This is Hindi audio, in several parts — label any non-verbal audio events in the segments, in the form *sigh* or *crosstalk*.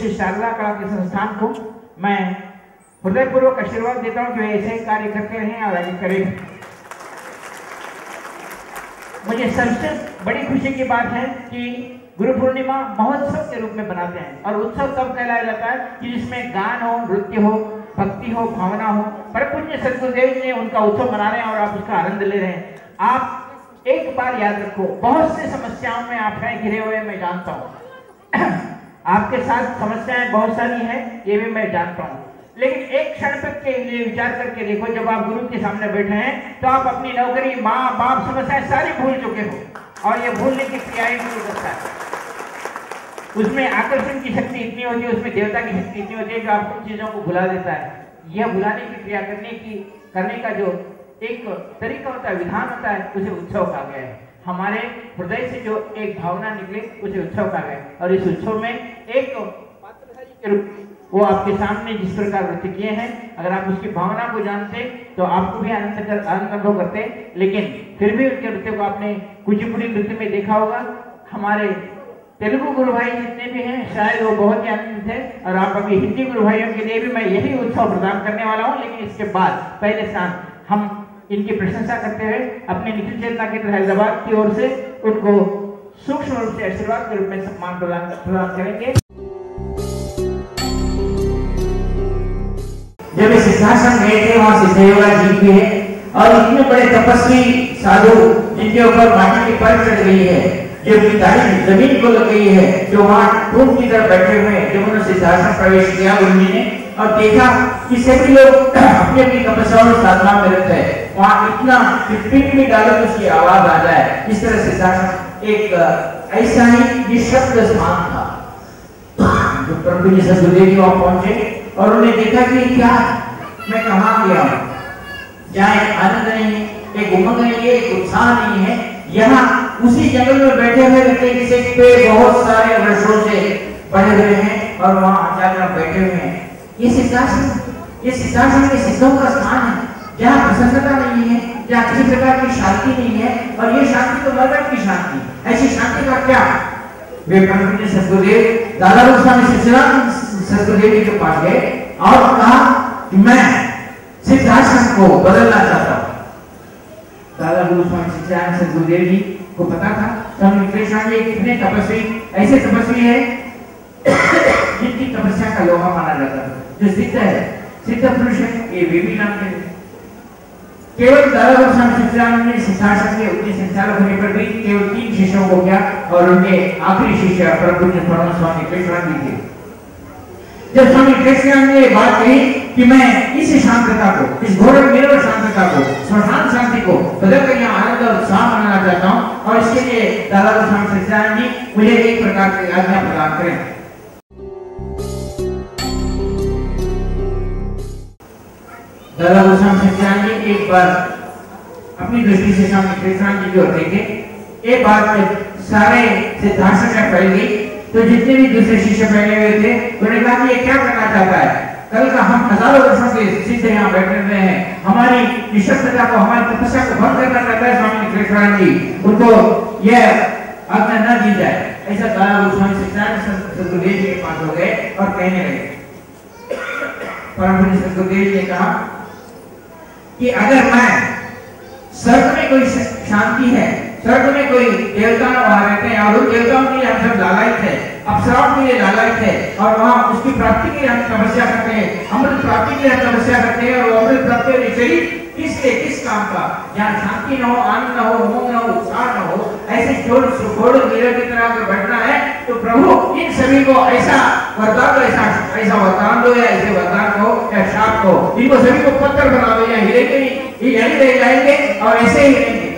श्री शारदा कला के संस्थान को मैं हृदयपूर्वक आशीर्वाद देता हूँ वे ऐसे ही कार्य करते रहें और आगे करें। मुझे सबसे बड़ी खुशी की बात है कि गुरु पूर्णिमा महोत्सव के रूप में बनाते हैं और उत्सव तब कहलाया जाता है कि जिसमें गान हो, नृत्य हो, भक्ति हो, भावना हो पर पुण्य सदगुरुदेव ने उनका उत्सव मना रहे हैं और आप उसका आनंद ले रहे हैं। आप एक बार याद रखो, बहुत सी समस्याओं में आप हैं, घिरे हुए, मैं जानता हूँ। आपके साथ समस्याएँ बहुत सारी हैं, ये भी मैं जानता हूँ। लेकिन एक क्षण तक के लिए विचार करके देखो, जब आप गुरु के सामने बैठे हैं तो आप अपनी नौकरी माँ बाप समस्याएँ सारी भूल चुके हो। और ये भूलने की भी करता है उसमें आकर्षण की शक्ति इतनी होती है, उसमें देवता की शक्ति इतनी होती है जो आपको चीज़ों को भुला देता है। यह भुलाने की क्रिया करने की, करने का जो एक तरीका होता है, विधान होता है, उसे उत्सव कहा गया है। हमारे हृदय से जो एक भावना निकले, उसे उत्सव कहा गया और इस उत्सव में एक पात्रधारी के रूप वो आपके सामने जिस प्रकार नृत्य किए हैं, अगर आप उसकी भावना को जानते तो आपको भी आनंद कर, आनंद अनुभव करते। लेकिन फिर भी उनके नृत्य को आपने कुचिपुड़ी नृत्य में देखा होगा। हमारे तेलुगु गुरु भाई जितने भी हैं, शायद वो बहुत ही आनंदित है। और आप अभी हिंदी गुरु भाइयों के लिए भी मैं यही उत्सव प्रदान करने वाला हूँ। लेकिन इसके बाद, पहले स्थान हम इनकी प्रशंसा करते हुए अपने निखिल चेतना केंद्र हैदराबाद की ओर से उनको सूक्ष्म रूप से आशीर्वाद के रूप में सम्मान प्रदान प्रदान करेंगे। जब इस सिद्धाश्रम गए थे, वहाँ सिद्धयोगा जी भी है और इतने बड़े तपस्वी साधु जिनके ऊपर माटी की पर चढ़ गई है, जो तारीफ़ ज़मीन को लग गई है, जो वहाँ टूट की तरफ़ बैठे हुए हैं, जब उन्होंने सिद्धाश्रम प्रवेश किया गुरु ने और देखा कि सभी लोग *clears throat* अपनी अपनी तपस्या और साधना में रहते हैं वहाँ इतना पिंड भी डालो तो उसकी आवाज़ आ जाए। इस तरह से सिद्धाश्रम एक ऐसा ही निशब्द स्थान था। जो प्रभु जी सदगुरुदेव जी वहाँ पहुँचे और उन्हें देखा कि क्या मैं कहा गया हूँ। जहाँ एक आनंद नहीं है, एक उमंग नहीं है, एक उत्साह नहीं है। यहाँ उसी जंगल में बैठे हुए हैं जिसे पेड़ बहुत सारे वर्षों से बढ़े हुए हैं और वहाँ जाकर बैठे हुए हैं। ये सिद्धाश्रम ये सिद्धाश्रम के सिद्धों का स्थान है। जहाँ प्रसन्नता नहीं है जहाँ किसी प्रकार की शांति नहीं है, और ये शांति तो मरगट की शांति ऐसी शांति का क्या? वे पंडित सदगुरुदेव, दादा गोस्वामी सच्चिदानंद सदगुरुदेव जी के पास गए और कहा कि मैं सिद्धाश्रम को बदलना चाहता हूँ। दादा गुरु स्वामी सच्चिदानंद सदगुरुदेव जी को पता था, स्वामी वेंकटेश्वर जी, कितने तपस्वी, ऐसे तपस्वी है जिनकी तपस्या का लोहा माना जाता है। जो सिद्ध है, सिद्ध पुरुष है, ये वे भी नाम के केवल दादा गुरु स्वामी सच्चिदानंद ने सिद्धाश्रम के उतने संचालक होने पर भी केवल तीन शिष्यों को किया और उनके आखिरी शिष्य परम पूज्य परम स्वामी कृष्ण जी थे जब स्वामी कृष्ण ने बात कही कि मैं इस शांतता को, इस घोर निरव शांतता को, स्मशान शांति को बदल कर यहाँ आनंद और उत्साह मनाना चाहता हूँ और इसके लिए दादा गोस्वामी सच्चिदानंद जी मुझे एक प्रकार की आज्ञा प्रदान करें। दादा गोस्वामी सच्चिदानंद जी एक बार अपनी दृष्टि से स्वामी कृष्ण जी की ओर देखे। एक में सारे सिद्धांत फैल गई। तो जितने भी दूसरे शिष्य पहले हुए थे, उन्होंने कहा कि ये क्या करना चाहता है? कल का हम हज़ारों वर्षों से सिद्ध यहाँ बैठे हुए हैं। हमारी निशब्दता को, हमारी तपस्या को भंग करना चाहता है स्वामी कृष्णान जी उनको यह आज्ञा न दी जाए। ऐसा दादा गोस्वामी सच्चिदानंद सदगुरुदेव जी के पास हो गए और कहने लगे। परम सदगुरुदेव जी ने कहा कि अगर मैं स्वर्ग में कोई शांति है, स्वर्ग में कोई देवता वहाँ रहते हैं, और उन देवताओं के लिए हम सब लालायित है, अपसराओं के लिए लालायित है, और वहाँ उसकी प्राप्ति के लिए हम तपस्या करते हैं, अमृत प्राप्ति के लिए हम तपस्या करते हैं, और अमृत प्राप्ति के शरीर किस लिए किस काम का? जहाँ शांति न हो, आनंद हो, मोह न हो, उत्साह न हो, ऐसे चोर सुखोड़ नीरव की तरह अगर बैठना है तो प्रभु, इन सभी को ऐसा वरदान दो, ऐसा ऐसा वरदान दो, या ऐसे वरदान को या शाप को इनको सभी को पत्थर बना दो या हीरे के यही रह जाएँगे, और ऐसे ही रहेंगे।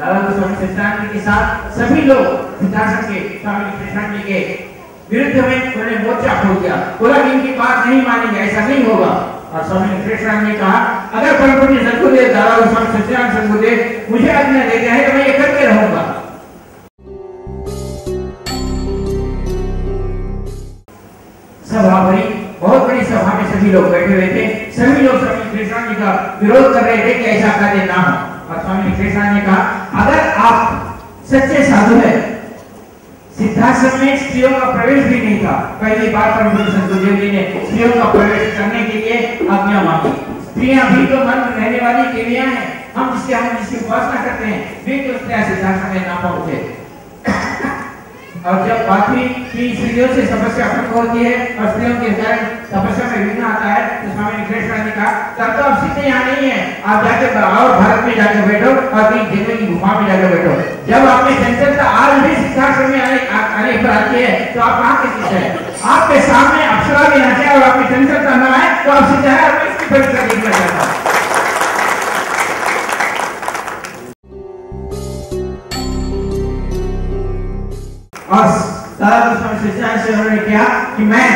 दादा जी के साथ सभी लोग सिद्धार्थ के, स्वामी के विरुद्ध में उन्होंने मोर्चा खोल दिया। बोला इनकी बात नहीं मानेंगे, ऐसा नहीं होगा। और स्वामी ने कहा अगर पूज्य सदगुरुदेव दादा गोस्वामी सच्चिदानंद सदगुरुदेव मुझे आज्ञा देते हैं तो मैं ये करके रहूँगा। सभा भरी बहुत बड़ी सभा में सभी लोग बैठे हुए थे। सभी लोग स्वामी कृष्ण जी का विरोध कर रहे थे कि ऐसा कार्य ना हो। और स्वामी कृष्ण ने कहा, अगर आप सच्चे साधु है, सिद्धाश्रम में स्त्रियों का प्रवेश भी नहीं था। पहली बार परम संतदेव जी ने स्त्रियों का प्रवेश करने के लिए आज्ञा मांगी। स्त्रियाँ भी तो मन में रहने वाली देवियाँ हैं। हम जिसके हम जिसकी उपासना करते हैं, वे तो सिद्धाश्रम में ना पहुँचे। और जब हुई कि स्त्रियों से समस्या खत्म होती है, और स्त्रियों के कारण तपस्या में विघ्न आता है तो स्वामी निखेश्वर ने कहा तब तो अब सीधे यहाँ नहीं है। आप जाके और भारत में जाकर बैठो, और कहीं जंगल की गुफा में जाकर बैठो। जब आपने चंचलता आज भी सिद्धाश्रम में आने आने पर आती है तो आप कहाँ के सिद्ध है? आपके सामने अक्षरा भी नाचे और आपकी चंचलता न आए तो आप इसकी परीक्षा देखना चाहता सच्चिदानंद से कि मैं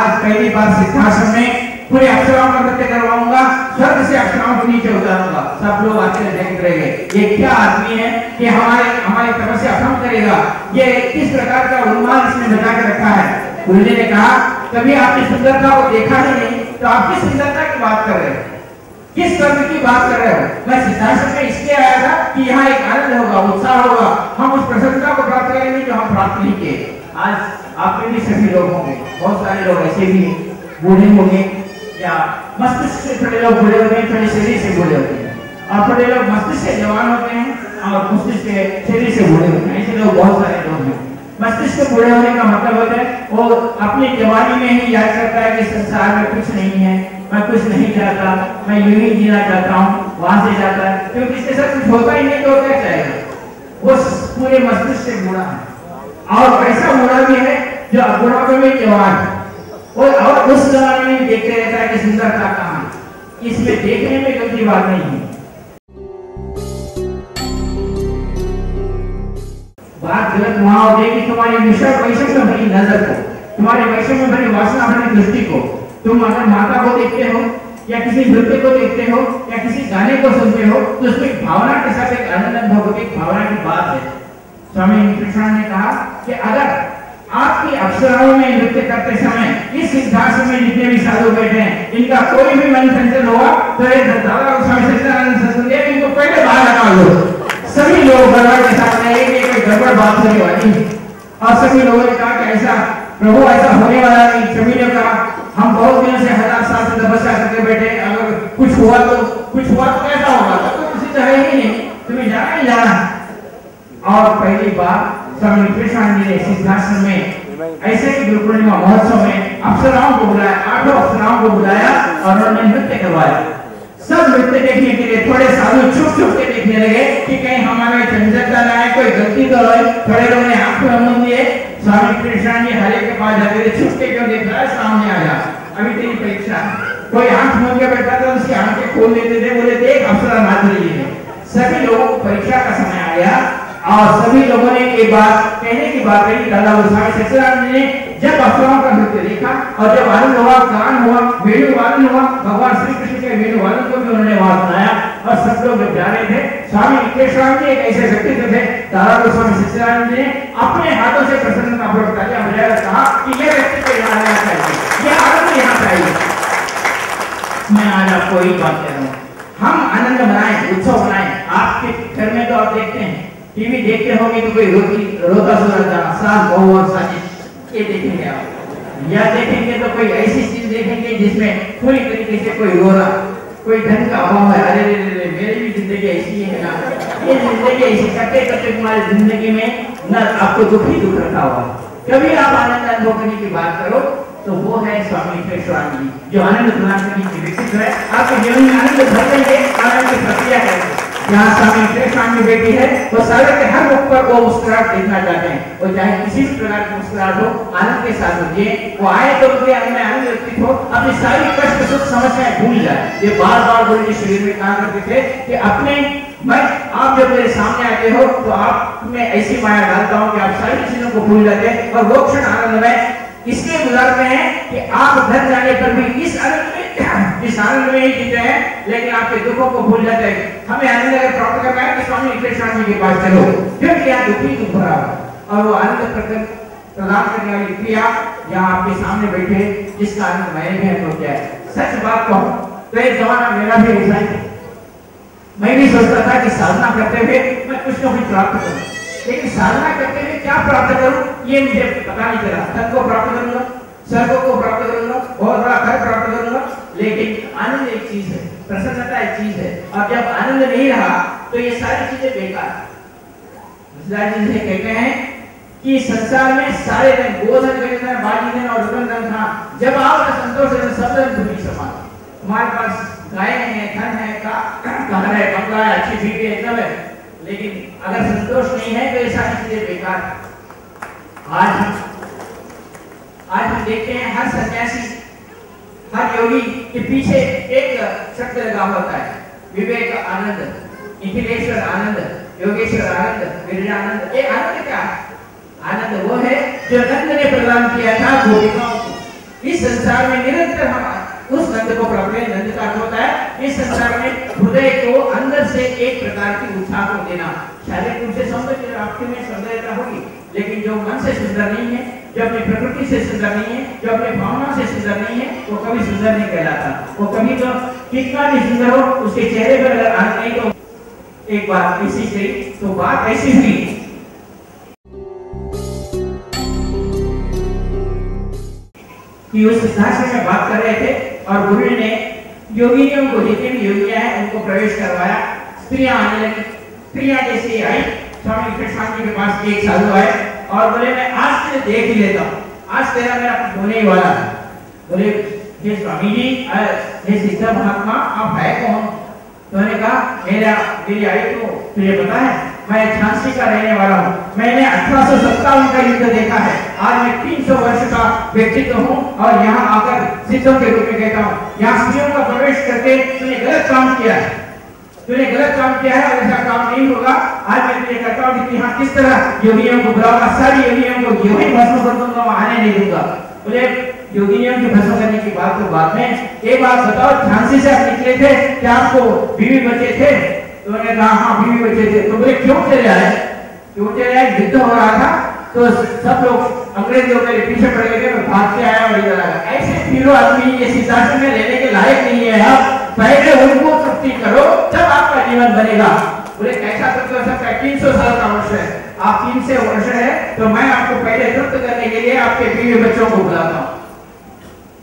आज पहली बार सिद्धाश्रम में पूरे अक्षराओं का नृत्य करवाऊँगा स्वर्ग से अक्षराओं को नीचे उतारूँगा सब लोग आश्चर्य देख रहे ये क्या आदमी है कि हमारे हमारी तपस्या खत्म करेगा ये किस प्रकार का उन्माद इसने बचा के रखा है। गुरु ने कहा कभी आपने सुंदरता को देखा ही नहीं तो आप किस सुंदरता की बात कर रहे हो। किस स्वर्ग की बात कर रहे हो? मैं सिद्धाश्रम में इसलिए आया था कि यहाँ एक आनंद होगा, उत्साह होगा। हम उस प्रसन्नता को प्राप्त करेंगे जो हम प्राप्त नहीं किए। आज आप में भी सभी लोग होंगे, बहुत सारे लोग ऐसे भी बूढ़े होंगे, या मस्तिष्क से थोड़े लोग बूढ़े होते हैं थोड़े शरीर से बूढ़े होते हैं। और थोड़े लोग मस्तिष्क से जवान होते हैं और मस्तिष्क से शरीर से बूढ़े होते हैं। ऐसे लोग बहुत सारे लोग हैं। मस्तिष्क बूढ़े होने का मतलब होता है वो अपनी जवानी में ही याद करता है कि संसार में कुछ नहीं है मैं कुछ नहीं चाहता मैं यूँ ही जीना चाहता हूँ वहाँ से जाता है। क्योंकि इसके साथ कुछ होता ही नहीं तो क्या चाहेगा? वो पूरे मस्तिष्क से बुरा है। और ऐसा बुरा भी है जो बुढ़ापे में जवान है। और, और उस जमाने में देखते रहता है कि सुंदरता कहाँ इसमें देखने में गलती बात नहीं है। बात गलत वहाँ है कि तुम्हारी विषय वैश्य में भरी नज़र को, तुम्हारे वैश्य में भरी वासना, भरी दृष्टि को, तुम अगर माता को देखते हो, या किसी नृत्य को देखते हो, या किसी गाने को सुनते हो तो उसमें भावना के साथ एक आनंद अनुभव होती भावना की बात है। स्वामी कृष्ण ने कहा कि अगर आपकी अक्षराओं में नृत्य करते समय, इस सिद्धांत में जितने भी साधु बैठे हैं, इनका कोई भी मन चंचल हुआ तो ये दादा स्वामी सच्चिदानंद सत्संग इनको पहले बाहर लगा लो सभी लोग गड़बड़ के साथ रहेंगे कोई गड़बड़ बात होने वाली। और सभी लोगों ने कहा कि ऐसा प्रभु, ऐसा होने वाला नहीं। सभी ने कहा, हम बहुत दिनों से हज़ार साल से तपस्या करके बैठे अगर कुछ हुआ तो कुछ हुआ तो कैसा होगा? तो किसी तो है ही नहीं। तुम्हें जाना ही जाना। और पहली बार स्वामी कृष्ण जी ने सिद्धाश्रम में, ऐसे ही गुरु पूर्णिमा महोत्सव में अप्सराओं को बुलाया, आठों अप्सराओं को बुलाया और उन्होंने नृत्य करवाया। सब नृत्य देखने के लिए, थोड़े साधु छुप छुप के देखने लगे कि कहीं हमारे चंचलता ना है कोई गलती तो है। थोड़े लोगों ने आँख में दिए। स्वामी कृष्ण जी हरे के पास जाते थे छुप के क्यों देख रहा है? सामने आ जा। अभी तेरी परीक्षा। कोई आँख मूंद के बैठा था, उसकी आँखें खोल देते थे, बोले, देख, अफसर नाच रही है। सभी लोगों को परीक्षा का समय आ गया। और सभी लोगों ने एक बात, कहने की बात कही, दादा गोस्वामी सच्चिदानंद ने जब अफसरों का नृत्य देखा और जब आनंद हुआ, गान हुआ वेणु वादन हुआ, भगवान श्री कृष्ण के वेणु वादन को भी उन्होंने वहाँ सुनाया और सब लोग जब जा रहे थे, स्वामी निकेश्वर जी एक ऐसे व्यक्तित्व थे दादा गोस्वामी सच्चिदानंद ने अपने हाथों से प्रसन्नता पूर्वक तालियाँ बजाया कहा कि ये व्यक्तित्व यहाँ आना चाहिए ये आनंद यहाँ चाहिए मैं आज आपको एक बात कह रहा हूँ। हम आनंद मनाए, उत्सव मनाए। आपके घर में तो आप देखते हैं। टीवी देखते होंगे तो कोई रोती रोता सुनाता सास बहू और साजिश ये देखेंगे आप। या देखेंगे तो कोई ऐसी चीज़ देखेंगे जिसमें पूरी तरीके से कोई रो कोई ढंग का अभाव है। अरे रे रे मेरी भी ज़िंदगी ऐसी है ना। ये ज़िंदगी ऐसी करते करते तुम्हारी ज़िंदगी में न आपको दुख ही दुख रखा हुआ कभी आप आनंद अनुभव करने की बात करो तो वो है स्वामी कृष्ण जी। जो आनंद प्रदान करने की विकसित है आपके जीवन में आनंद भर देंगे आनंद की प्रक्रिया करेंगे यहाँ स्वामी कृष्ण की बेटी है, वो सारे के हर मुख पर वो मुस्कुराहट देखना चाहते हैं। वो चाहे किसी भी प्रकार की मुस्कुराहट हो, आनंद के साथ है वो आए तो उनके अंदर आनंद व्यक्ति हो, अपनी सारी कष्ट सुख समस्याएँ भूल जाए। ये बार बार गुरु जी शरीर में कहा करते थे कि अपने मैं, आप जब मेरे सामने आते हो तो आप में ऐसी माया डालता हूँ कि आप सारी चीज़ों को भूल जाते हैं और वो क्षण आनंद में इसलिए गुजारते हैं कि आप घर जाने पर भी इस आनंद में इस आनंद में ही जीते हैं, लेकिन आपके दुखों को भूल जाते हैं। हमें आनंद अगर प्राप्त करना है तो स्वामी कृष्ण जी के पास चलो। क्योंकि यहाँ दुखी दुख भरा। और वो आनंद प्रकट प्रदान करने वाली क्रिया यहाँ आपके सामने बैठे जिसका आनंद मैंने भी अनुभव किया है? सच बात कहूँ तो एक जमाना मेरा भी ऐसा ही मैं भी सोचता था कि साधना करते हुए मैं कुछ ना कुछ प्राप्त करूँ। लेकिन साधना करते हुए क्या क्या प्राप्त करूँ, ये मुझे पता नहीं चला। धन को प्राप्त करूँगा। स्वर्ग को प्राप्त करूँगा, बहुत बड़ा घर प्राप्त करूँगा, लेकिन आनंद एक चीज़ है, प्रसन्नता एक चीज़ है। और जब आनंद नहीं रहा तो ये सारी चीज़ें बेकार जी से कहते हैं कि संसार में सारे धन गोधन गजधन बाजी धन और रुदन धन था। जब आप संतोष है सब धन भूमि समान। हमारे पास गाय है, धन है, का, घर है, बंगला है, अच्छी बीवी है, सब है। लेकिन अगर संतोष नहीं है तो ये सारी चीज़ें बेकार आज हम आज हम देखते हैं हर सन्यासी, हर योगी के पीछे एक शब्द लगा होता है। विवेक आनंद निखिलेश्वर आनंद, योगेश्वर आनंद, गिरिजानंद। ये आनंद क्या आनंद वो है जो नंद ने प्रदान किया था गोपिकाओं को। इस संसार में निरंतर हम उस नंद को प्राप्त नंद का होता है, इस संसार में हृदय को अंदर से एक प्रकार की उत्साह को देना। शारीरिक रूप से सौंदर्य आपके में सौंदर्यता होगी, लेकिन जो मन से सुंदर नहीं है जो अपनी प्रकृति से सुंदर नहीं है जो अपने भावना से सुंदर नहीं है, वो कभी सुंदर नहीं कहलाता। वो कभी तो कितना भी सुंदर हो, उसके चेहरे पर अगर आँख नहीं तो एक बात ऐसी गई तो बात ऐसी हुई कि उस सिद्धार्थ में बात कर रहे थे, और गुरु ने योगिनियों को जितने भी योगियाँ हैं, उनको प्रवेश करवाया। स्त्रियाँ आने लगी स्त्रियाँ जैसे आई, स्वामी कृष्ण के पास एक साधु आए। और बोले, मैं आज तेरे देख ही लेता हूँ। आज तेरा मेरा कुछ होने ही वाला है। बोले, हे स्वामी जी हे सिद्ध महात्मा, आप है कौन? तो मैंने कहा मेरा मेरी आयु तो तुझे पता है, मैं झांसी का रहने वाला हूँ। मैंने अठारह सौ सत्तावन का युद्ध देखा है। आज मैं 300 वर्ष का व्यक्तित्व हूँ और यहाँ आकर सिद्धों के रूप में कहता हूँ। यहाँ स्त्रियों का प्रवेश करके तूने गलत काम किया है। तूने गलत काम किया है और ऐसा काम नहीं होगा। आज मैं तुझे कहता हूँ कि यहाँ किस तरह योगियों को बुलाऊँगा? सारी योगियों को यो ही भस्म कर दूँगा आने नहीं दूँगा। बोले, योगिनियों की भस्म करने की बात तो बाद में। एक बात बताओ, झांसी से आप निकले थे, क्या आपको बीवी बचे थे? तो उन्होंने कहा हाँ बीवी बचे थे। तो बोले, क्यों चले आए? क्यों चले आए? युद्ध हो रहा था तो सब लोग अंग्रेज़ लोग मेरे पीछे पड़ गए मैं भाग के आया और इधर आया। ऐसे पीरो आदमी ये सिद्धार्थ में लेने के लायक नहीं है। आप पहले उनको तृप्ति करो। जब आपका जीवन बनेगा, बोले, कैसा हो सकता है? तीन सौ साल का वर्ष है। आप तीन से वर्ष है तो मैं आपको पहले तृप्त करने के लिए आपके बीवी बच्चों को बुलाता हूँ।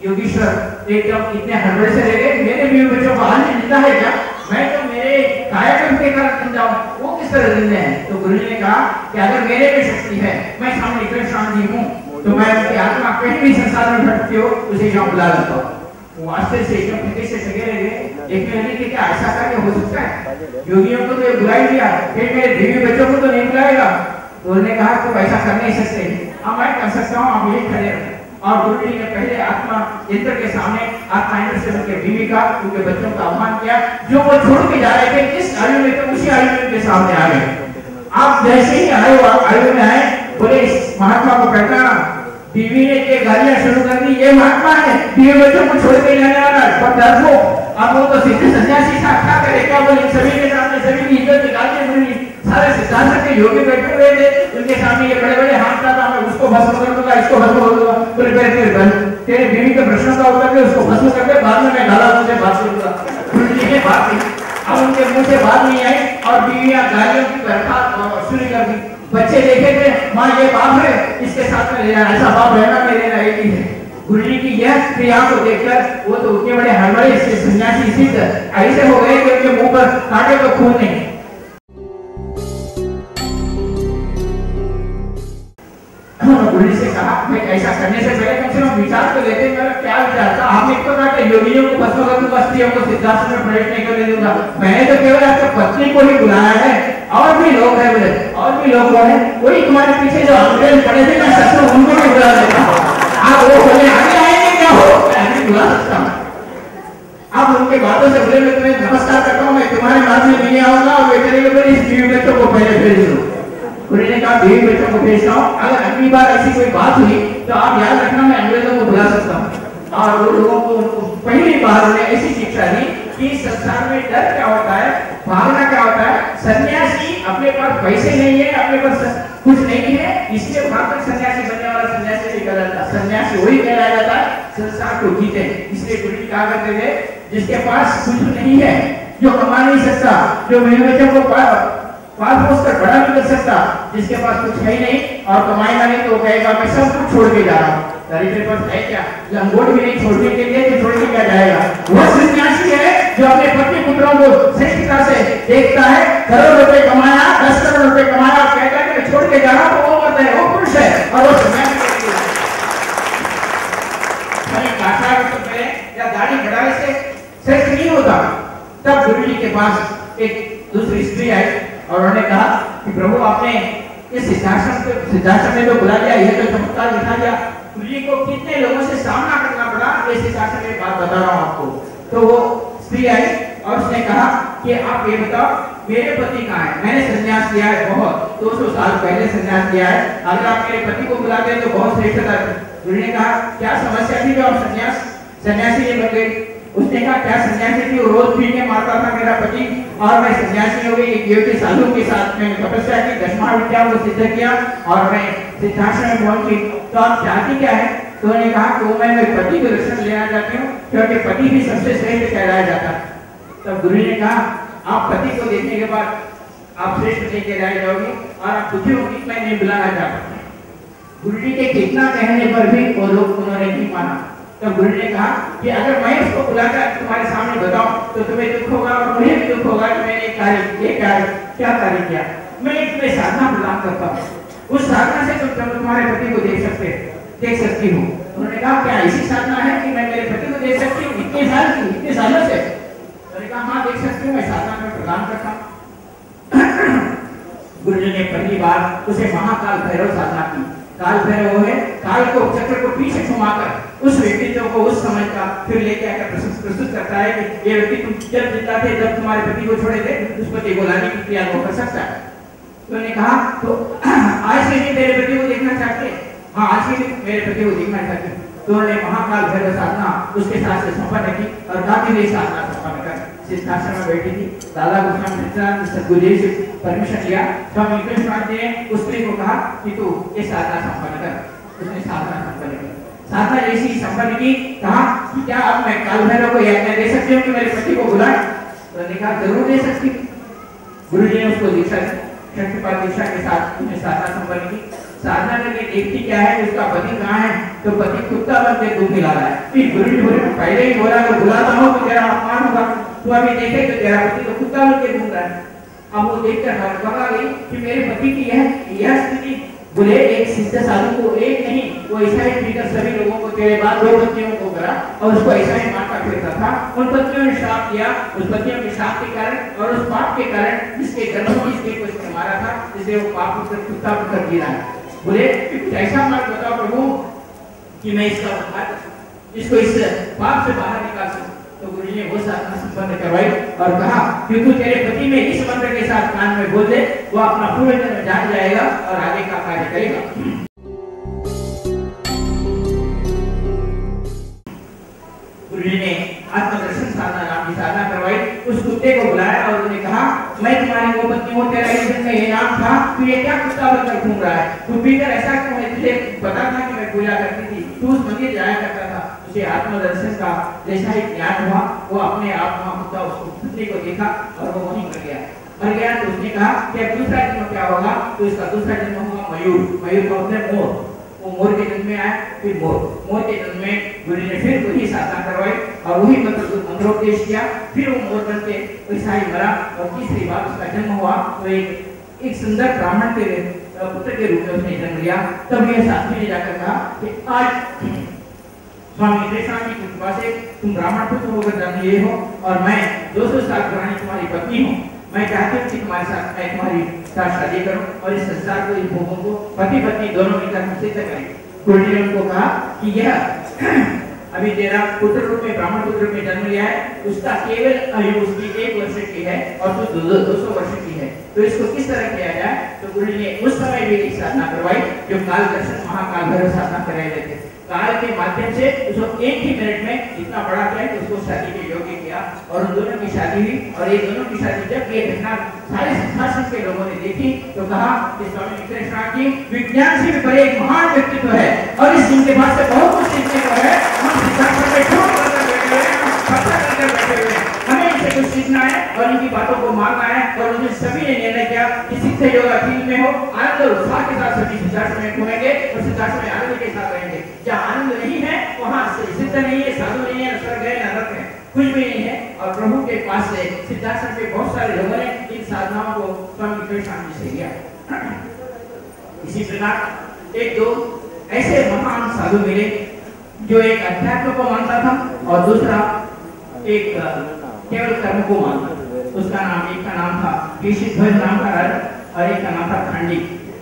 योगीश्वर एकदम इतने हड़बड़े से रह गए, मेरे बीवी बच्चों को आज ज़िंदा है क्या? मैं तो मेरे कार्यक्रम के कारण ज़िंदा हूँ वो किस तरह जिंदे हैं? तो गुरु ने कहा कि अगर मेरे में शक्ति है, मैं सामने कृष्ण जी हूँ तो मैं उनकी आत्मा कहीं भी संसार में भटकती हो, उसे यहाँ बुला लेता हूँ। वो आस्ते से एकदम फिटे से सगे रह गए देखने लगे कि क्या ऐसा कार्य हो सकता है? योगियों को तो ये बुला ही दिया। फिर मेरे बीवी बच्चों को तो नहीं बुलाएगा। तो उन्होंने कहा तो ऐसा कर नहीं सकते अब मैं कर सकता हूँ, आप यही खड़े और गुरु जी ने पहले आत्मा इंद्र के सामने, आत्मा इंद्र से उनके बीवी का, उनके बच्चों का अपमान किया, जो वो छोड़ के जा रहे थे जिस आयु में थे उसी आयु में उनके सामने आ गए। आप जैसे ही आयु आयु में आए, बोले महात्मा को कहता बीवी ने ये गालियाँ शुरू कर दी, ये महात्मा है। बीवी बच्चों को छोड़ के जाने वाला पर डर अब वो तो सिद्ध सन्यासी था क्या करे क्या बोले सभी के सामने सभी की इज़्ज़त की गालियाँ सुनी सारे सिद्धांत के योगी बैठे हुए थे, उनके सामने ये बड़े बड़े हाथ था मैं उसको भस्म कर दूँगा, इसको भस्म कर दूँगा। बोले पहले तेरे तेरे बीवी के प्रश्न का उत्तर दे, उसको भस्म कर दे बाद में मैं गाला मुझे बात करूँगा। गुरु ने बात की अब उनके मुँह से बात नहीं आई, और बीवियाँ गालियों की बरखा शुरू कर दी बच्चे देखे थे, माँ, ये बाप है, इसके साथ में ले लेना ऐसा बाप रहना मेरे लिए ही है गुरु जी की को देखकर वो तो उतने बड़े हड़बड़े सन्यासी सिद्ध ऐसे हो गए कि उनके मुँह पर काटे तो खून नहीं। से कहा, मैं ऐसा करने से पहले कम से कम विचार तो लेते मेरा क्या विचार था? आपने तो कहा कि योगियों को भस्म कर दूँगा स्त्रियों को सिद्धार्थ में प्रवेश नहीं करने दूँगा। मैंने तो केवल आपके पत्नी को ही बुलाया है। और भी लोग हैं बोले और भी लोग हैं। वही तुम्हारे पीछे जो अंग्रेज़ पड़े थे, मैं शत्रु उनको भी बुला हूँ आप वो बोले आएँगे क्या हो आप उनके बातों से बोले मैं नमस्कार करता हूँ, मैं तुम्हारे बाद में नहीं आऊँगा, और बेचारे के ऊपर इस बीवी बच्चों को पहले भेज दो। उन्होंने कहा, बीवी बच्चों को भेजता हूँ। अगर अगली बार ऐसी कोई बात हुई तो आप याद रखना, मैं अंग्रेज़ों को बुला सकता हूँ। और वो लोगों को पहली बार उन्हें ऐसी शिक्षा दी कि संसार में डर क्या होता है भागना क्या होता है, सन्यासी अपने पास पैसे नहीं है, अपने पास कुछ नहीं है, इसलिए भागकर सन्यासी बनने वाला सन्यासी नहीं कहलाता सन्यासी वही कहलाया जाता है संसार को जीते इसलिए गुरु कहा करते थे? जिसके पास कुछ नहीं है, जो कमा नहीं सकता, जो मेरे बच्चों को पोस कर बड़ा नहीं कर सकता, जिसके पास कुछ है ही नहीं और कमाएगा नहीं तो कहेगा, मैं सब कुछ छोड़ के जा रहा हूँ। अरे तेरे पास है क्या? लंगोट भी नहीं छोड़ने के लिए तो छोड़ के क्या जाएगा? वह सन्यासी है जो अपने पति पुत्रों को श्रेष्ठता से देखता है, करोड़ रुपए कमाया, दस करोड़ रुपए कमाया कहता है छोड़ के जा रहा वो मत है, वो पुरुष है। और वो सन्यासी व्यक्ति है। हमें काटा रखते पहले या दाढ़ी बढ़ाने से श्रेष्ठ नहीं होता। तब गुरु जी के पास एक दूसरी स्त्री आई और उन्होंने कहा कि प्रभु, आपने इस सिद्धाश्रम को सिद्धाश्रम में तो बुला दिया यह तो चमत्कार दिखा दिया गुरु जी को कितने लोगों से सामना करना पड़ा इस सिद्धाश्रम में बात बता रहा हूँ आपको। तो वो स्त्री आई और उसने कहा कि आप ये बताओ, मेरे पति कहाँ है? मैंने संन्यास लिया है बहुत 200 साल पहले संन्यास लिया है। अगर आप मेरे पति को बुला दे तो बहुत श्रेष्ठ था गुरु ने कहा, क्या समस्या थी जो आप संन्यास, सन्यासी नहीं बन गए? उसने कहा, क्या सन्यासी थी? रोज पीने मारता था मेरा पति। और मैं सन्यासी हो गई। योगी साधु के साथ मैंने तपस्या की दसमा विद्या को सिद्ध किया और मैं सिद्धाश्रम में पहुँची। तो आप चाहती क्या है? तो उन्होंने कहा कि वो मैं मेरे पति को दर्शन लेना चाहती हूँ, क्योंकि पति भी सबसे श्रेष्ठ कहलाया जाता तब गुरु ने कहा, आप पति को देखने के बाद आप श्रेष्ठ नहीं कहलाए जाओगे और आप दुखी होगी मैं नहीं बुलाना चाहता गुरु जी के कितना कहने पर भी वो लोग उन्होंने नहीं माना। तब गुरु ने कहा कि अगर मैं उसको बुलाकर तुम्हारे सामने बताऊँ तो तुम्हें दुख होगा और मुझे भी दुख होगा कि मैंने कार्य, ये कार्य, क्या कार्य किया। मैं तुम्हें साधना प्रदान करता हूँ। उस साधना से तुम तुम तुम्हारे पति को देख सकते देख सकती हूँ। उन्होंने कहा, क्या ऐसी साधना है कि मैं मेरे पति को देख सकती हूँ? इतने साल की, इतने सालों से। उन्होंने कहा हाँ देख सकती हूँ, मैं साधना में प्रदान करता हूँ। *clears throat* गुरु ने पहली बार उसे महाकाल भैरव साधना की। काल भैरव है, काल को चक्र को पीछे घुमाकर उस व्यक्तित्व को उस समय का फिर लेके आकर प्रस्तुत करता है कि ये व्यक्ति तुम जब ज़िंदा थे, जब तुम्हारे पति को छोड़े थे, उस पति को लाने की क्रिया को कर सकता है तो उन्होंने कहा तो *clears throat* आज के दिन मेरे पति को देखना चाहते हैं? आज के दिन मेरे पति को देखना चाहते तो उन्होंने महाकाल भैरव साधना उसके साथ से संपन्न की और गाती हुई साधना सिद्धाश्रम में बैठी थी, दादा गोस्वामी नित्यानंद सदगुरुदेव से परमिशन लिया। स्वामी कृष्ण ने उस स्त्री को कहा कि तू ये साधना संपन्न कर। उसने साधना संपन्न की। साधना जैसी संपन्न की, कहा कि क्या अब मैं काल भैरव को यह दे सकती हूँ कि मेरे पति को बुलाए? तो उन्होंने कहा, ज़रूर दे सकती गुरु जी ने उसको दीक्षा दी। शक्तिपात दीक्षा के साथ उसने साधना संपन्न की। साधना करके देखती क्या है उसका पति कहाँ है? तो पति कुत्ता बन के दूध पिला रहा है। फिर गुरु जी बोले, पहले ही बोला अगर बुलाता हूँ तो तेरा अपमान होगा। तू अभी देखे तो तेरा पति तो कुत्ता के घूम रहा है। अब वो देखकर हड़बड़ा गई कि मेरे पति की यह यह स्थिति बोले एक सिद्ध साधु को, एक नहीं, वो ऐसा ही पीकर सभी लोगों को तेरे बाद दो पत्नियों को करा और उसको ऐसा ही मारता फिरता था। उन पत्नियों ने श्राप दिया, उस पत्नियों के श्राप के कारण और उस पाप के कारण जिसके गर्भ में इसके को इसने मारा था जिसे वो पाप उठकर कुत्ता उठकर गिरा। बोले कि ऐसा मत बताओ प्रभु कि मैं इसका इसको इस पाप से बाहर निकाल सकूँ। तो गुरु ने वो संपन्न करवाई और कहा कि तू तेरे पति में इस मंत्र के साथ कान में बोल दे, वो अपना पूरे जन्म जान जाएगा और आगे का कार्य करेगा. गुरु ने आत्मदर्शन साधना नाम की साधना करवाई। उस कुत्ते को बुलाया और उन्होंने कहा, मैं तुम्हारी वो पत्नी हूँ, तेरा इस दिन में ये नाम था, तू ये क्या कुत्ता बनकर घूम रहा है? तू पीकर ऐसा क्यों है? तुझे पता था कि मैं पूजा करती थी, तू उस मंदिर जाया करता था। उसे आत्मदर्शन का जैसा ही ज्ञान हुआ, वो अपने आप वहाँ कुत्ता उस कुत्ते को देखा और वो वहीं मर गया। मर गया तो उसने कहा कि दूसरा जन्म क्या होगा? तो इसका दूसरा जन्म होगा मयूर। मयूर का मतलब मोर वो मोर के जन्म में आया, फिर मोर मोर के जन्म में गुरु ने फिर वही साधना करवाई और वही मंत्र मंत्रोपदेश किया। फिर वो मोर बन के वैसा ही मरा और तीसरी बार उसका जन्म हुआ। तो एक एक सुंदर ब्राह्मण के, पुत्र के रूप में उसने जन्म लिया। तब यह शास्त्री ने जाकर कहा कि आज कृपा से तुम ब्राह्मण पुत्र होकर जन्म लिए हो, और मैं 200 साल पुरानी तुम्हारी पत्नी हूँ। मैं चाहती हूँ कि तुम्हारे साथ मैं तुम्हारी साथ शादी करूँ और इस संसार को, इन भोगों को पति पत्नी दोनों मिलकर हम सिद्ध करें। गुरु ने उनको कहा कि यह *clears throat* अभी तेरा पुत्र रूप में, ब्राह्मण पुत्र में जन्म लिया है, उसका केवल आयु उसकी एक वर्ष की है और तू दो दो सौ वर्ष की है। तो इसको किस तरह किया जाए? तो गुरु ने उस समय भी साधना करवाई, जो काल दर्शन महाकाल भैरव साधना कराए जाते काल के माध्यम से उसको एक ही मिनट में इतना बड़ा किया कि उसको शादी के योग्य किया। और उन दोनों की शादी हुई। और ये दोनों की शादी जब ये घटना सारे शासन के लोगों ने देखी तो कहा कि स्वामी कृष्ण जी विज्ञान से भी बड़े एक महान व्यक्तित्व है। और इस जिनके पास से बहुत कुछ सीखने को है, हम ठोक करके बैठे हम इनसे कुछ सीखना है और इनकी बातों को मानना है और उन्होंने सभी ने निर्णय किया कि सिद्ध योगा फ़ील्ड में हो। आनंद और उत्साह के साथ सभी सिद्धार्थ में घूमेंगे और सिद्धार्थ में आनंद के साथ रहेंगे जहाँ आनंद नहीं है वहाँ सिद्ध नहीं है, साधु नहीं है स्वर्ग है, नरक है, कुछ भी नहीं है। और प्रभु के पास से सिद्धार्थ के बहुत सारे लोगों ने इन साधनाओं को स्वामी कृष्ण से लिया। इसी प्रकार एक दो ऐसे महान साधु मिले, जो एक अध्यात्म को मानता था और दूसरा एक केवल कर्म को मानता उसका नाम, एक का नाम था केशी ध्वज नाम का और एक का नाम था खांडी।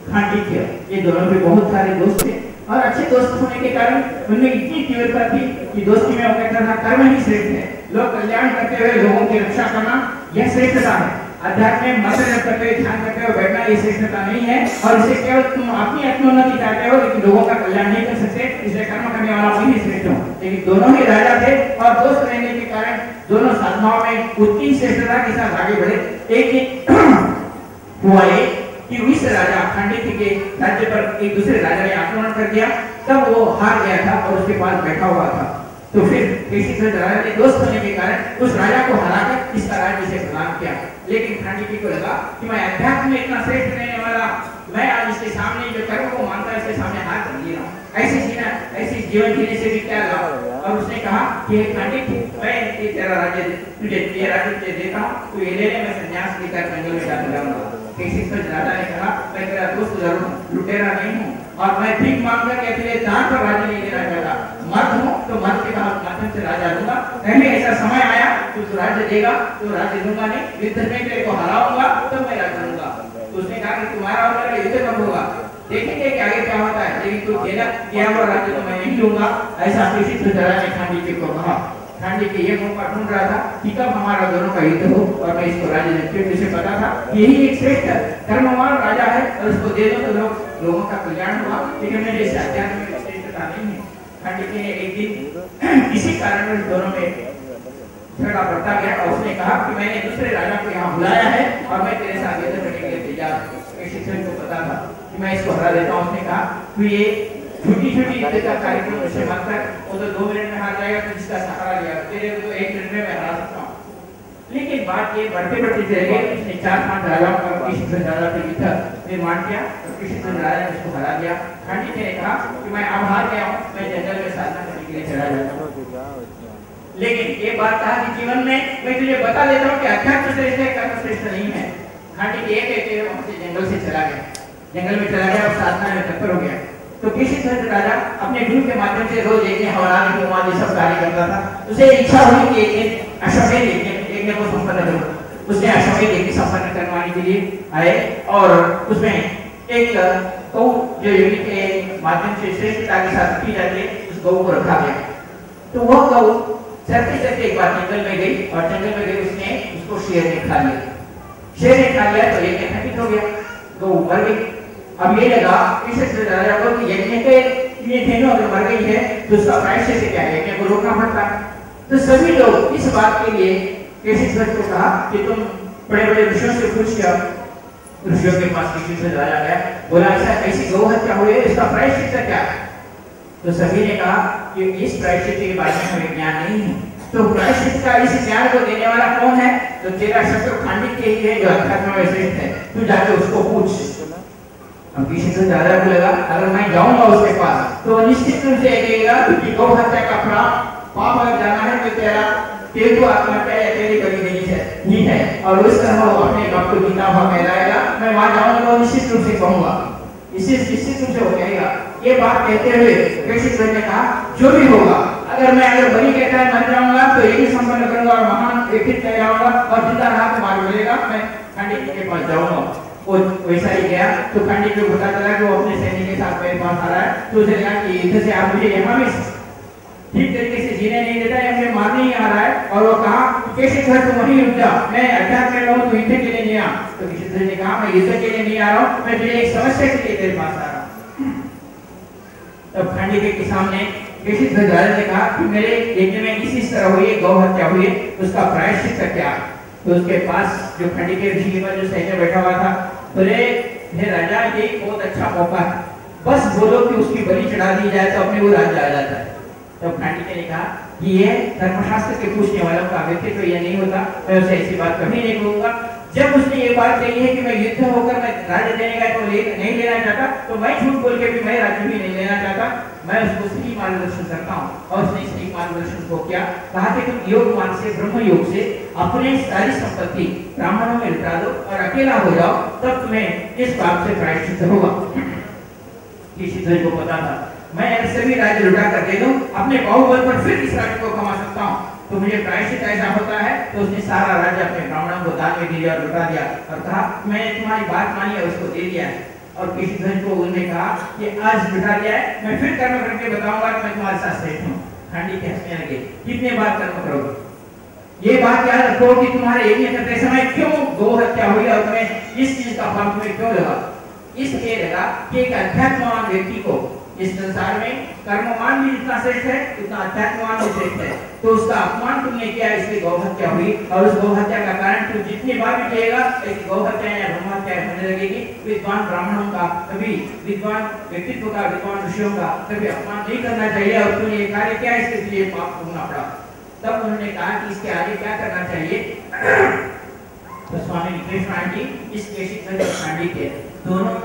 खांडित्य ये दोनों के बहुत सारे दोस्त थे। और अच्छे दोस्त होने के कारण उनमें इतनी तीव्रता थी कि दोस्ती में कहता था कर्म ही श्रेष्ठ है। लोग कल्याण करते हुए लोगों की रक्षा करना यह श्रेष्ठता है। अध्यात्म में करते हुए ध्यान करते हुए बैठना श्रेष्ठता नहीं है और इसे केवल तुम अपनी चाहते हो, लेकिन लोगों का कल्याण नहीं कर सकते। इसलिए कर्म करने वाला वही श्रेष्ठ हो। लेकिन दोनों ही राजा थे और दोस्त रहने के कारण दोनों साधनाओं में उतनी श्रेष्ठता के साथ आगे बढ़े। एक *clears throat* हुआ ये कि उस राजा खंडित के राज्य पर एक दूसरे राजा ने आक्रमण कर दिया, तब वो हार गया था और उसके पास बैठा हुआ था। तो फिर किसी से राजा ने दोस्त होने के कारण उस राजा को हराकर इसका राज्य से प्रदान किया। लेकिन खांडीपी को लगा कि मैं अध्यात्म में इतना श्रेष्ठ रहने वाला। मैं आज इसके सामने जो कर्म को मानता है, इसके सामने हाथ रख रहा ऐसे जीना, ऐसे जीवन जीने से भी क्या लाभ? और उसने कहा कि खांडित मैं तेरा राज्य, तुझे, ये राज्य देता हूँ, तू ये ले ले मैं संन्यास लेकर जंगल में जाकर जाऊँगा किसी राजा ने कहा मैं तेरा दोस्त ज़रूर लुटेरा नहीं हूँ। और मैं मांग कर के तेरे दान पर राज्य नहीं लेना चाहता। मर्द हूँ तो मर्द के माध्यम से राजा दूँगा। कहीं ऐसा समय आया तो राज्य देगा तो राज्य दूँगा नहीं। युद्ध में तेरे को हराऊँगा तो मैं राज्य दूँगा। उसने कहा कि तुम्हारा और मेरा युद्ध कब होगा? देखेंगे कि आगे क्या होता है। लेकिन तू देना दिया हुआ राज्य तो मैं नहीं लूँगा। ऐसा किसी राजा ने खांडी को कहा। खांडी के ये मौका ढूंढ रहा था कि कब हमारा दोनों का युद्ध हो और मैं इसको राज्य ने फिर मुझे पता था। यही एक श्रेष्ठ कर्मवान राजा है और उसको दे दो तो लोग, लोगों का कल्याण हुआ। लेकिन मेरे इस अध्यात्म में श्रेष्ठता नहीं है खांडी ने एक दिन *clears throat* किसी कारण दोनों में झगड़ा बढ़ता गया और उसने कहा कि मैंने दूसरे राजा को यहाँ बुलाया है और मैं तेरे साथ युद्ध करने के लिए तैयार शिक्षक को पता था कि मैं इसको हरा देता हूँ। उसने कहा, तू ये छोटी छोटी युद्ध का कार्यक्रम उसे मत कर वो तो दो मिनट में हार जाएगा तो जिसका सहारा लिया तेरे को तो एक मिनट में मैं हरा सकता हूँ लेकिन बात ये बढ़ते बढ़ते चले गए उसने चार पाँच राजाओं का किसी से राजा से युद्ध निर्माण किया और से राजा ने उसको हरा दिया। खांडी ने कहा कि मैं अब हार गया हूँ मैं जंगल में साधना करने के लिए चला जाता हूँ। लेकिन ये बात कहा कि जीवन में मैं तुझे बता देता हूँ कि अध्यात्म श्रेष्ठ है, कर्म श्रेष्ठ नहीं है। खांडी के एक कहते हुए वहाँ से जंगल से चला गया। जंगल में चला गया और साधना में तत्पर हो गया। तो किसी तरह राजा अपने गुरु के माध्यम से रोज एक हवरान के वहाँ सब कार्य करता था। उसे इच्छा हुई कि एक अश्वमेध यज्ञ यज्ञ को संपन्न करो उसने अश्वमेध यज्ञ संपन्न करवाने के लिए आए और उसमें एक, गौ जो यज्ञ के माध्यम से श्रेष्ठता के साथ की जाती है, उस गौ को रखा गया। तो वह गौ चलते चलते एक बार जंगल में गई और जंगल में गई, उसने उसको शेर ने खा लिया। शेर ने खा लिया तो यज्ञ खंडित हो गया। गौ मर गई। अब ये लगा, इस राजा को कि यज्ञ के लिए धेनु अगर मर गई है तो उसका प्रायश्चित से क्या यज्ञ को रोकना पड़ता? है तो सभी लोग इस बात के लिए केसी ध्वज को कहा कि तुम बड़े बड़े ऋषियों से पूछ के ऋषियों के पास किसी से राजा गया, बोला ऐसा ऐसी गौ हत्या हुई है, इसका प्रायश्चित क्या है? तो सभी ने कहा कि इस प्रायश्चित के बारे में हमें ज्ञान नहीं है। तो प्रायश्चित का इस ज्ञान को देने वाला कौन है? तो तेरा शत्रु खांडित के ही है, जो अध्यात्म में श्रेष्ठ है। तू जाके उसको पूछ। किसी से ज़्यादा को लगा अगर मैं जाऊँगा उसके पास तो निश्चित रूप से कहेगा कि गौ हत्या का पाप अगर जाना है तो तेरा तेरे को आत्महत्या या तेरी करी नहीं है ही है, और उस तरह वो अपने बाप को भाव कहलाएगा मैं वहाँ जाऊँगा तो निश्चित रूप से कहूँगा। इसी निश्चित रूप से वो कहेगा, ये बात कहते हुए कृष्ण ने कहा, जो भी होगा, अगर मैं अगर बलि कहता है, मर जाऊँगा तो यही संपन्न करूँगा और महान व्यक्ति कह जाऊँगा और ज़िंदा रहा तो मार मिलेगा, मैं पंडित के पास जाऊँगा। वो वैसा ही गया तो पंडित को पता चला कि वो अपने सैनिक के साथ मेरे पास आ रहा है। तो उसे लगा कि इधर से आप मुझे यहाँ भी ठीक तरीके से जीने नहीं देता है मुझे मारने ही आ रहा है। और वो कहा, कैसे घर तुम वहीं रुक जा। मैं अध्यात्म में रहूँ तो युद्ध के लिए नहीं आ। तो किसी ने कहा, मैं युद्ध के लिए नहीं आ रहा हूँ, मैं तुझे एक समस्या के लिए तेरे पास आ रहा हूँ। तब खंडित के सामने किसी ध्वजारी ने कहा, कि मेरे यज्ञ में इस इस तरह हुई गौ हत्या हुई, उसका प्रायश्चित क्या? तो उसके पास जो ऋषि के पास जो सैन्य बैठा हुआ था, बोले, हे राजा, ये बहुत अच्छा मौका है। बस बोलो कि उसकी बलि चढ़ा दी जाए तो अपने वो राज्य आ जाता है। तो पांडित्य ने कहा कि ये धर्मशास्त्र के पूछने वालों का व्यक्तित्व तो यह नहीं होता मैं उसे ऐसी बात कभी नहीं कहूँगा जब उसने ये बात कही है कि मैं युद्ध होकर मैं राज्य देने का तो ले, नहीं लेना चाहता तो मैं झूठ बोल के भी मैं राज्य भी नहीं लेना चाहता। मैं उसको सही मार्गदर्शन करता हूँ। और उसने सही मार्गदर्शन को किया। कहा कि तुम योग मान से ब्रह्म योग से अपने सारी संपत्ति ब्राह्मणों में लुटा दो और अकेला हो जाओ तब तुम्हें इस बात से प्रायश्चित होगा। किसी को पता था। मैं सभी राज्य लुटा कर दे दूँ अपने बाहुबल पर फिर इस राज्य को कमा सकता हूँ। तो मुझे प्रायश्चित ऐसा होता है तो उसने सारा राज्य अपने ब्राह्मणों को दान में दिया और लुटा दिया और कहा मैंने तुम्हारी बात मानी और उसको दे दिया है। और किसी धन को उन्होंने कहा कि, आज लुटा दिया है, मैं फिर कर्म करके बताऊँगा कि मैं तुम्हारे साथ श्रेष्ठ हूँ। खांडी के हंसने लगे, कितने बार कर्म करोगे? ये बात याद रखो कि तुम्हारे यज्ञ करते समय क्यों गो हत्या हुई और तुम्हें इस चीज़ का फल तुम्हें क्यों लगा? इसलिए लगा कि एक अध्यात्मवान व्यक्ति को इस संसार में कर्मवान भी जितना श्रेष्ठ है उतना अध्यात्मवान भी श्रेष्ठ है। तो उसका अपमान तुमने किया इसलिए गौ हत्या हुई और उस गौ हत्या का कारण तू जितनी बार भी कहेगा ऐसी गौ हत्या या ब्रह्म हत्या होने लगेगी। विद्वान ब्राह्मणों का कभी विद्वान व्यक्तित्व का, विद्वान ऋषियों का कभी अपमान नहीं करना चाहिए और तुमने ये कार्य किया, इसके लिए पाप भोगना पड़ा। तब उन्होंने कहा कि इसके आगे क्या करना चाहिए? तो स्वामी कृष्ण जी, इस केशी के दोनों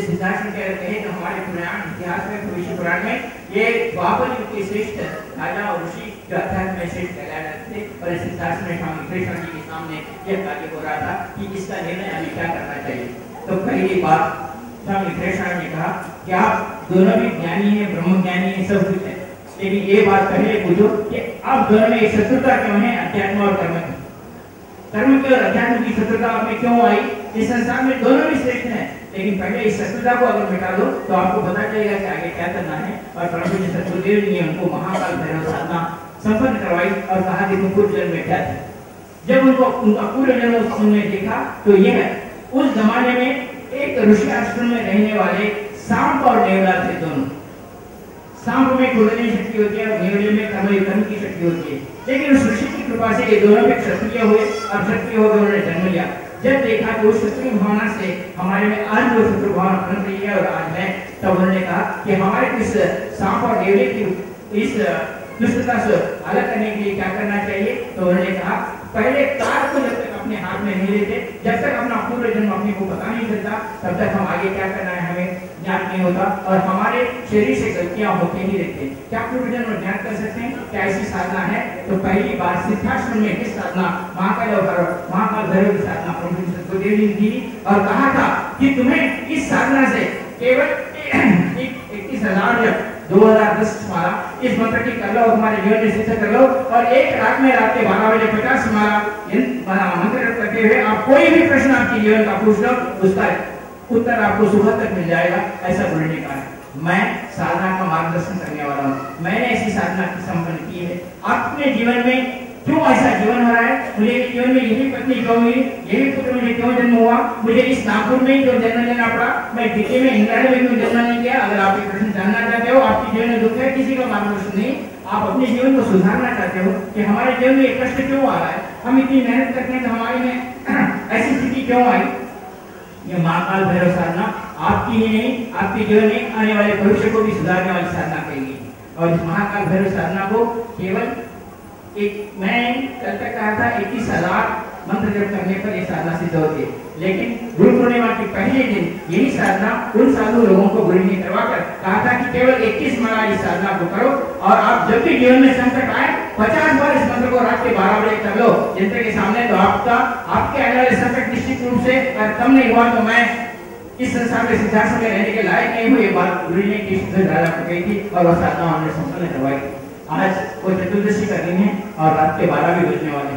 सिद्धार्थ में कहते हैं हमारे पुराण, इतिहास में, भविष्य पुराण में, ये द्वापर युग के श्रेष्ठ राजा और ऋषि अध्यात्म में श्रेष्ठ कहलाए थे और इस सिद्धार्थ में स्वामी कृष्ण जी के सामने यह कार्य हो रहा था कि इसका निर्णय हमें क्या करना चाहिए। तो पहली बात, स्वामी कृष्ण ने कहा कि आप दोनों भी ज्ञानी है ब्रह्म ज्ञानी है, सब कुछ है। लेकिन ये बात पहले पूछो कि आप दोनों में शत्रुता क्यों है, अध्यात्म और कर्म की? कर्म की और अध्यात्म की शत्रुता में क्यों आई? इस संसार में दोनों भी श्रेष्ठ हैं, लेकिन पहले इस शत्रुता को अगर मिटा दो तो आपको पता चलेगा कि आगे क्या करना है। और प्रभु जी सतगुरुदेव ने उनको महाकाल भैरव साधना संपन्न करवाई और कहा कि तुम पूर्व जन्म में क्या थे जब उनको उनका पूर्व जन्म उन्होंने देखा तो यह उस जमाने में एक ऋषि आश्रम में रहने वाले सांप और नेवला थे दोनों। सांप में कुंडली शक्ति होती है और नेवले में कर्म की शक्ति होती है। लेकिन उस ऋषि की कृपा से ये दोनों भी क्षत्रिय हुए, और क्षत्रिय होकर उन्होंने जन्म लिया। जब देखा कि उस शत्रु भावना से हमारे में आज वो शत्रु भावना बन रही है और आज है, तब उन्होंने कहा कि हमारे इस सांप और डेवले की इस दुष्टता से अलग करने के लिए क्या करना चाहिए? तो उन्होंने कहा, पहले कार को अपने हाथ में नहीं लेते। जब तक अपना पूर्व जन्म अपने को पता नहीं चलता, तब तक हम आगे क्या करना है, हमें ज्ञान नहीं होता और हमारे शरीर से गलतियाँ होते ही रहते क्या पूर्व जन्म ज्ञान कर सकते हैं? क्या ऐसी साधना है? तो पहली बार सिद्धाश्रम में किस साधना? महाकाल और महाकाल, भैरव की साधना प्रभु सतगुरुदेव ने दी और कहा था कि तुम्हें इस साधना से केवल इक्कीस हज़ार 2010 माला इस मंत्र की कर लो हमारे कर लो और एक रात में रात के बारह बजे पचास माला मंत्र करते हुए। आप कोई भी प्रश्न आपके जीवन का पूछ लो, उसका उत्तर आपको सुबह तक मिल जाएगा। ऐसा बुलेटिन का है मैं साधना का मार्गदर्शन करने वाला हूँ। मैंने ऐसी साधना की संपन्न की है। अपने जीवन में क्यों ऐसा जीवन हो रहा है? मुझे जीवन में यही पत्नी क्यों मिली यही पुत्र मुझे क्यों जन्म हुआ? मुझे इस नागपुर में ही क्यों जन्म लेना पड़ा? मैं दिल्ली में, इंग्लैंड में क्यों जन्म नहीं किया अगर आप ये प्रश्न जानना चाहते हो, आपके जीवन में दुख है, किसी का मार्गदर्शन नहीं। आप अपने जीवन को सुधारना चाहते हो कि हमारे जीवन में कष्ट क्यों आ रहा है? हम इतनी मेहनत करते हैं तो हमारे में *clears throat* ऐसी स्थिति क्यों आई? ये महाकाल भैरव साधना आपकी ही नहीं, आपके जीवन में आने वाले भविष्य को भी सुधारने वाली साधना कहेगी और इस महाकाल भैरव साधना को केवल एक, मैं कल तक कहा था इक्कीस हज़ार मंत्र जप करने पर यह साधना सिद्ध होती है। लेकिन गुरु पूर्णिमा के पहले दिन यही साधना उन साधु लोगों को गुरु ने करवाकर कहा था कि केवल 21 माला इस साधना को करो और आप जब भी जीवन में संकट आए, पचास बार इस मंत्र को रात के बारह बजे कर लो। जनता के सामने तो आपका, आपके आने वाले संकट निश्चित रूप से कम नहीं हुआ तो मैं इस संसार में सिद्धार्थ में रहने के लायक नहीं हुई बात गुरु ने कृष्ण राजा को कही थी और वह साधना हमने संपन्न करवाई थी। आज वो चतुर्दशी का दिन है और रात के बारह भी बजने वाले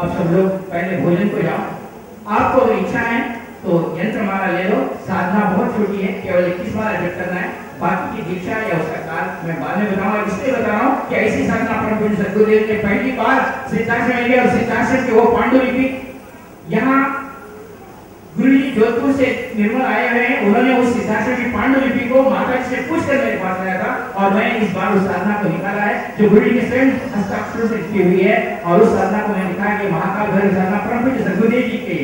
आप सब लोग पहले भोजन को जाओ। आपको अगर इच्छा है तो यंत्र माला ले लो। साधना बहुत छोटी है, केवल इक्कीस बार जप करना है। बाकी की दीक्षा या उसका काल मैं बाद में बताऊँगा। इसलिए बता रहा हूँ कि ऐसी साधना परम पूज्य सदगुरुदेव ने पहली बार सिद्धाश्रम और सिद्धाश्रम के वो पांडुलिपि यहाँ गुरु जी जोधपुर से निर्मल आए हुए हैं, उन्होंने उस सिद्धाश्रम की पांडुलिपि को माता जी से पूछ कर मेरे पास आया था और मैं इस बार उस साधना को निकाला है, जो गुरु जी ने स्वयं हस्ताक्षर से लिखी हुई है और उस साधना को मैंने लिखा है कि महाकाल भैरव साधना परम पूज्य सदगुरुदेव जी के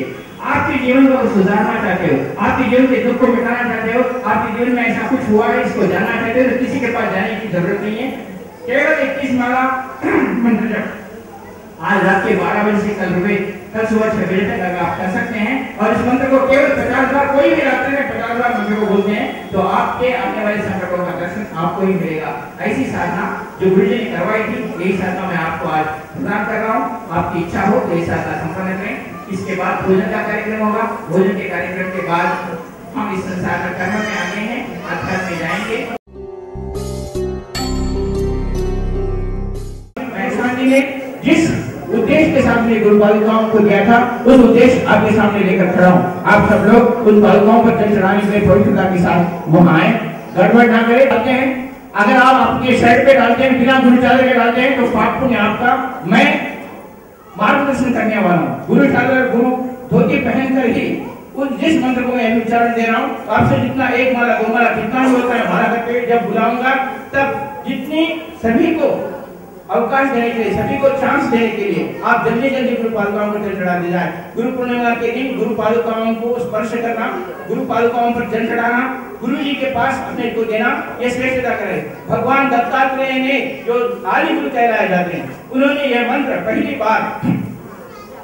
आपके जीवन को सुधारना चाहते हो, आपके जीवन के दुख को मिटाना चाहते हो, आपके जीवन में ऐसा कुछ हुआ है इसको जानना चाहते हो तो किसी के पास जाने की ज़रूरत नहीं है। केवल इक्कीस माला *clears throat* मंत्र आज रात के बारह बजे से कल रुपए कल सुबह छह बजे तक अगर आप कर सकते हैं। और इस मंत्र को केवल पचास कोई भी में पचास मंत्र को बोलते हैं तो आपके आने वाले संकटों का दर्शन आपको ही मिलेगा। ऐसी साधना जो गुरु ने करवाई थी, यही साधना मैं आपको आज प्रदान कर रहा हूँ। आपकी इच्छा हो तो यही साधना संपन्न करें। इसके बाद भोजन का कार्यक्रम होगा। भोजन के कार्यक्रम के बाद हम इस संसार में कर्म में हैं, अध्यात्म में जाएँगे। जिस उद्देश्य के में गुरु बालिकाओं को दिया था, उस उद्देश्य आपके सामने लेकर खड़ा हूँ। आप सब लोग उन बालिकाओं पर जल चढ़ाने के लिए पवित्रता के साथ वहाँ आए गड़बड़ ना करें, डालते हैं। अगर आप अपने शर्ट पे डालते हैं, बिना गुरु चादर के डालते हैं तो पाप पुण्य आपका। मैं मार्गदर्शन करने वाला हूँ। गुरु चादर गुरु धोती पहनकर ही उस जिस मंत्र को मैं उच्चारण दे रहा हूँ आपसे जितना एक माला, दो माला कितना भी होता है, माला करके जब बुलाऊँगा, तब जितनी सभी को अवकाश देने के लिए, सभी को चांस देने के लिए आप जल्दी जल्दी गुरु पालुकाओं को जल चढ़ा दे जाए। गुरु पूर्णिमा के दिन गुरु पालुकाओं को स्पर्श करना, गुरु पालुकाओं पर जल चढ़ाना, गुरु जी के पास अपने को देना, ये श्रेष्ठता करे। भगवान दत्तात्रेय ने जो आदि गुरु कहलाए जाते हैं, उन्होंने यह मंत्र पहली बार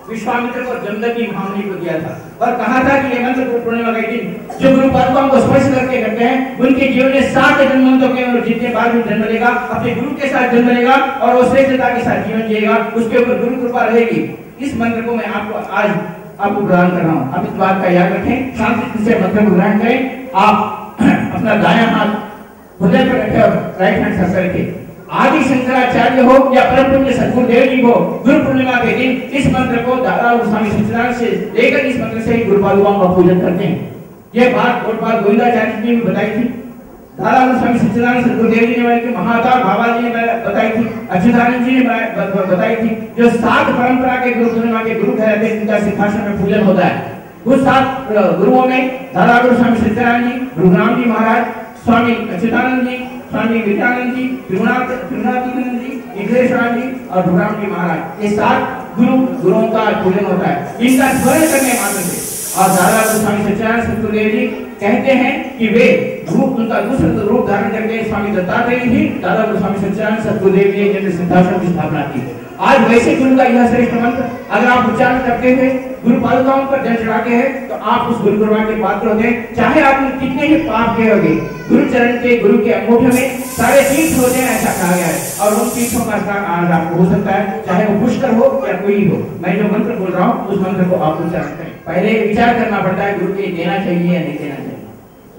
विश्वामित्र को जमदग्नि महामुनि को दिया था। और कहा था कि ये मंत्र पूर्णिमा के दिन जो गुरु पादुकाओं को स्पर्श करके करते हैं, उनके जीवन में सात जन्मों के और जितने बार भी जन्म लेगा, अपने गुरु के साथ जन्म लेगा और वो श्रेष्ठता के साथ जीवन जिएगा, उसके ऊपर गुरु कृपा रहेगी। इस मंत्र को मैं आपको आज आपको प्रदान कर रहा हूँ। आप इस बात का याद रखें, शांति से मंत्र को ग्रहण करें। आप *clears throat* अपना दाया हाथ हृदय पर रखें और राइट हैंड सर्कल रखें। आदि शंकराचार्य हो या परम पूज्य सदगुरुदेव जी हो गुरु पूर्णिमा के दिन इस मंत्र को दादा स्वामी सच्चिदानंद से लेकर इस मंत्र से ही गुरु का पूजन करते हैं। ये बात गोपाल गोविंदाचार्य जी ने बताई थी। दादा स्वामी सच्चिदानंद सदगुरुदेव जी ने महाता बाबा जी ने बताई थी, अच्युतानंद जी ने बताई थी। जो सात परंपरा के गुरु पूर्णिमा के गुरु कहते हैं उनका सिंहासन में पूजन होता है। उस सात गुरुओं में दादा गुरु स्वामी सच्चिदानंद जी, गुरुग्राम जी महाराज, स्वामी अच्युतानंद जी स्वामी विवेकानंद जी त्रिगुणाथ त्रिगुणातीनंद जी, विघ्नेश्वर जी और भगवान जी महाराज। ये सात गुरु गुरुओं का पूजन होता है। इनका स्मरण करने मात्र से। और दादा स्वामी सच्चिदानंद, सतगुरुदेव जी कहते हैं कि वे रूप उनका दूसरा रूप धारण करके स्वामी दत्तात्रेय जी दादा स्वामी सच्चिदानंद, सतगुरुदेव जी ने सिद्धाश्रम की स्थापना की। आज वैसे गुरु का यह श्रेष्ठ मंत्र अगर आप उच्चारण करते हुए गुरु पादुकाओं पर जल चढ़ाते हैं तो आप उस गुरु कृपा के पात्र होते हैं चाहे आपने कितने ही पाप किए होंगे गुरु चरण के, गुरु के अंगूठे में सारे तीर्थ होते हैं ऐसा कहा गया है। और उन तीर्थों का स्नान आज आपको हो सकता है, चाहे वो पुष्कर हो या कोई हो। मैं जो मंत्र बोल रहा हूँ, उस मंत्र को आप उच्चारण करें। पहले विचार करना पड़ता है, गुरु के देना चाहिए या नहीं देना चाहिए।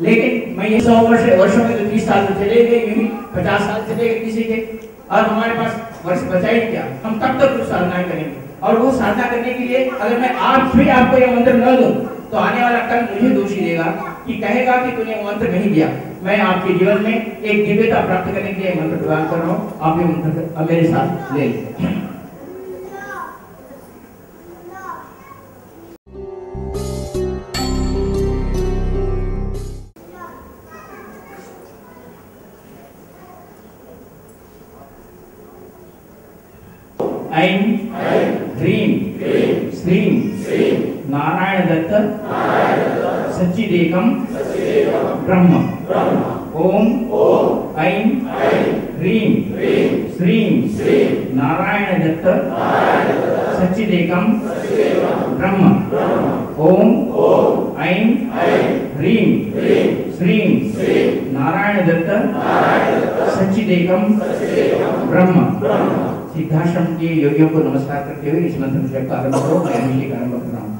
लेकिन मैं ये सौ वर्ष, वर्षों में तो तीस साल तो चले गए पचास साल चले गए किसी के। और हमारे पास वर्ष बचा ही क्या? हम तब तक कुछ साधनाएँ करेंगे। और वो साधना करने के लिए अगर मैं आज भी आपको यह मंत्र न दूँ तो आने वाला कल मुझे दोषी देगा कि कहेगा कि तूने मंत्र नहीं दिया। मैं आपके जीवन में एक दिव्यता प्राप्त करने के लिए मंत्र प्रदान कर रहा हूँ। आप ये मंत्र मेरे साथ ले लीजिए ऐं सच्चिदेकं ब्रह्म। ओम, ऐं, ह्रीं। श्रीं, नारायण दत्त, सच्चिदेकं ब्रह्म। ओम, ऐं, ह्रीं। श्रीं, नारायण दत्त, सच्चिदेकं ब्रह्म। सिद्धाश्रम के योगियों को नमस्कार करते हुए इस मंत्र का आरंभ करो मैं आरंभ कर रहा हूँ